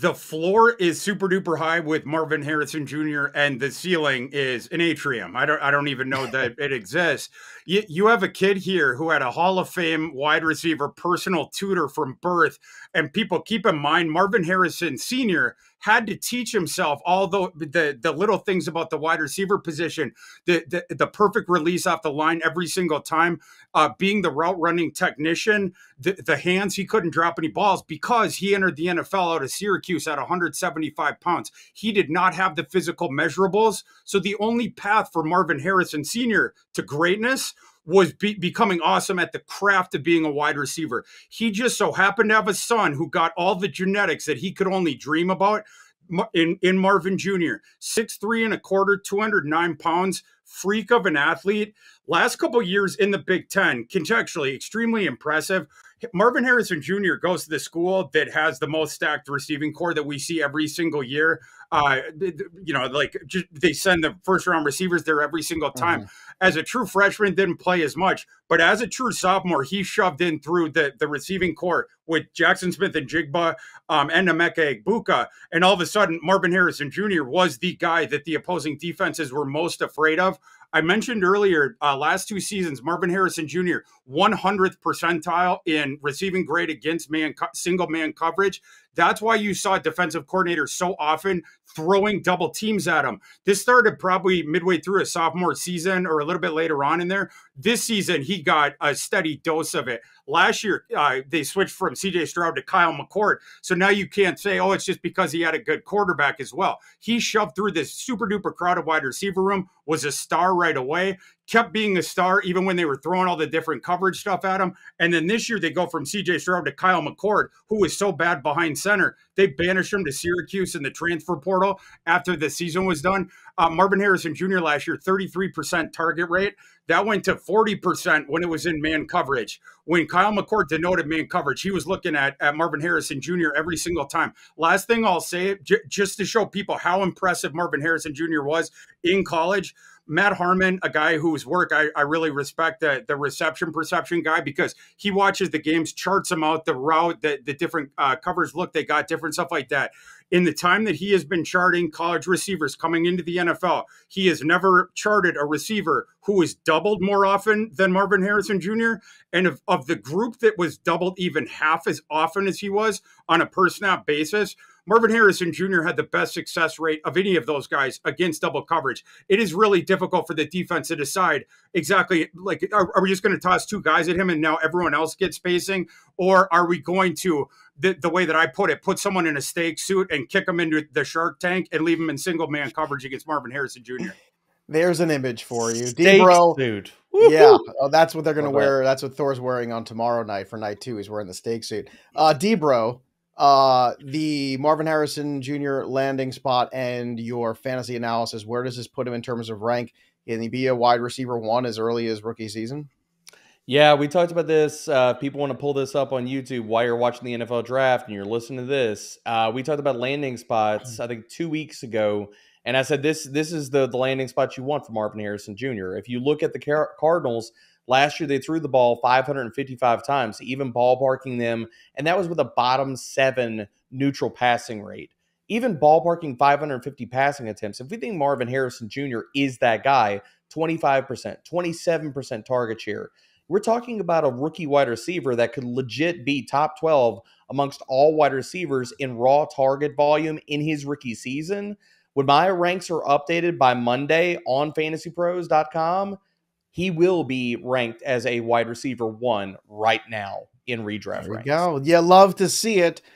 the floor is super duper high with Marvin Harrison Jr. and the ceiling is an atrium. I don't I don't even know that it exists. You, you have a kid here who had a Hall of Fame wide receiver personal tutor from birth, and people keep in mind Marvin Harrison Sr had to teach himself all the, the the little things about the wide receiver position, the the, the perfect release off the line every single time, uh, being the route running technician, the, the hands he couldn't drop any balls because he entered the NFL out of Syracuse at 175 pounds. He did not have the physical measurables, so the only path for Marvin Harrison Sr. to greatness was be- becoming awesome at the craft of being a wide receiver. He just so happened to have a son who got all the genetics that he could only dream about in, in Marvin Jr. Six three and a quarter, 209 pounds, freak of an athlete. Last couple years in the Big Ten, contextually, extremely impressive. Marvin Harrison Jr. goes to the school that has the most stacked receiving corps that we see every single year. Uh, you know, like they send the first round receivers there every single time. Mm-hmm. As a true freshman, didn't play as much, but as a true sophomore, he shoved in through the, the receiving corps with Jackson Smith-Njigba um, and Emeka Egbuka. And all of a sudden, Marvin Harrison Jr. was the guy that the opposing defenses were most afraid of have I mentioned earlier, uh, last two seasons, Marvin Harrison Jr. 100th percentile in receiving grade against man single man coverage. That's why you saw defensive coordinators so often throwing double teams at him. This started probably midway through a sophomore season or a little bit later on in there. This season, he got a steady dose of it. Last year, uh, they switched from CJ Stroud to Kyle McCord. So now you can't say, oh, it's just because he had a good quarterback as well. He shoved through this super duper crowded wide receiver room, was a star right away kept being a star even when they were throwing all the different coverage stuff at him. And then this year they go from CJ Stroud to Kyle McCord, who was so bad behind center. They banished him to Syracuse in the transfer portal after the season was done. Uh, Marvin Harrison Jr. last year, 33% target rate. That went to 40% when it was in man coverage. When Kyle McCord denoted man coverage, he was looking at, at Marvin Harrison Jr. every single time. Last thing I'll say, j- just to show people how impressive Marvin Harrison Jr. was in college – Matt Harmon, a guy whose work I, I really respect, the, the reception perception guy, because he watches the games, charts them out, the route, the, the different uh, covers look they got, different stuff like that. In the time that he has been charting college receivers coming into the NFL, he has never charted a receiver who was doubled more often than Marvin Harrison Jr. And of, of the group that was doubled even half as often as he was on a per snap basis, Marvin Harrison Jr. had the best success rate of any of those guys against double coverage. It is really difficult for the defense to decide exactly like, are, are we just going to toss two guys at him and now everyone else gets spacing? Or are we going to, the, the way that I put it, put someone in a steak suit and kick them into the shark tank and leave them in single man coverage against Marvin Harrison Jr.? There's an image for you. Debro. Dude. Yeah, oh, that's what they're going to wear. That's what Thor's wearing on tomorrow night for night two. He's wearing the steak suit. Uh, Debro, uh, the Marvin Harrison Jr. landing spot and your fantasy analysis, where does this put him in terms of rank? Can he be a wide receiver one as early as rookie season? Yeah, we talked about this. Uh, people want to pull this up on YouTube while you're watching the NFL draft and you're listening to this. Uh, we talked about landing spots, I think, two weeks ago. And I said this this is the, the landing spot you want for Marvin Harrison Jr. If you look at the Car- Cardinals, Last year, they threw the ball 555 times, even ballparking them, and that was with a bottom seven neutral passing rate. Even ballparking 550 passing attempts, if we think Marvin Harrison Jr. is that guy, 25%, 27% target share, we're talking about a rookie wide receiver that could legit be top 12 amongst all wide receivers in raw target volume in his rookie season. When my ranks are updated by Monday on fantasypros.com, he will be ranked as a wide receiver one right now in redraft. There we ranks. go. Yeah, love to see it.